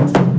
Bye.